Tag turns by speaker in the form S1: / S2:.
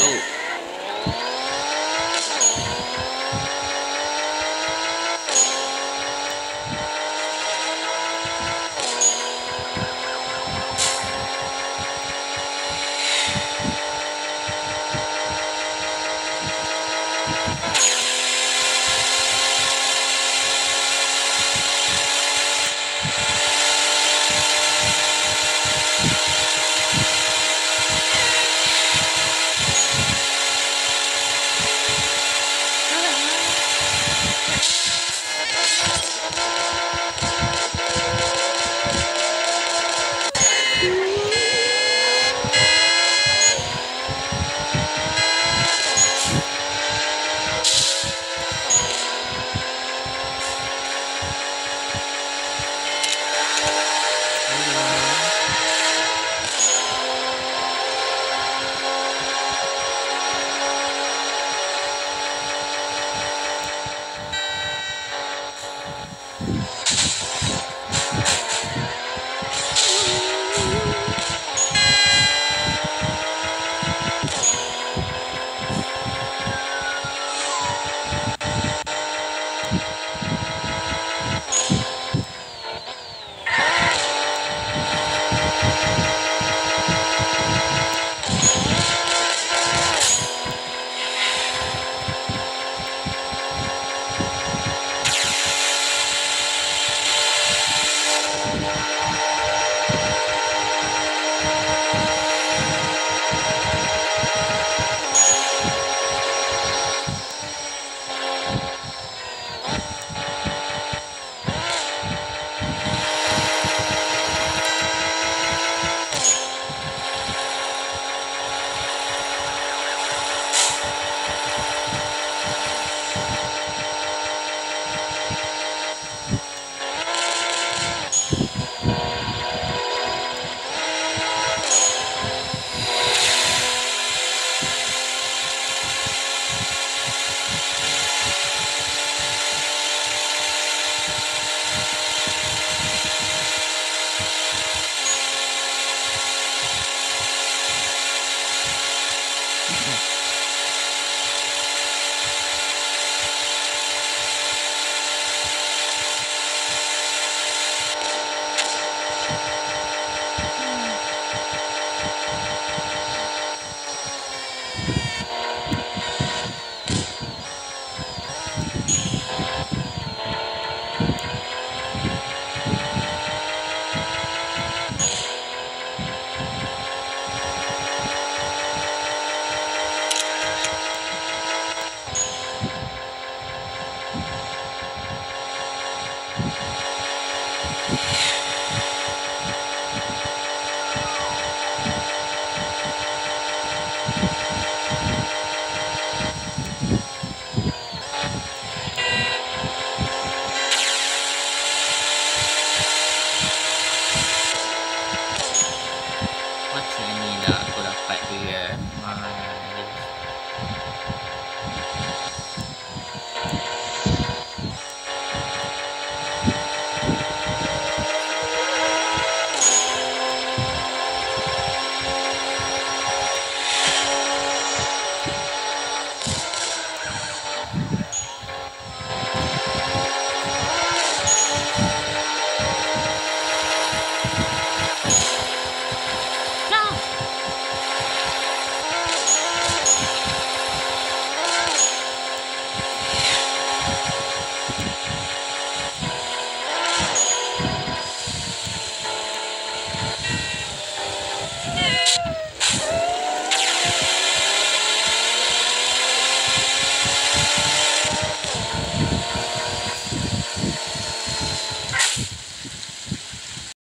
S1: dope. macam ni lah aku dapat dia